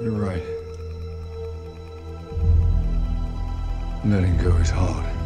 You're right. Letting go is hard.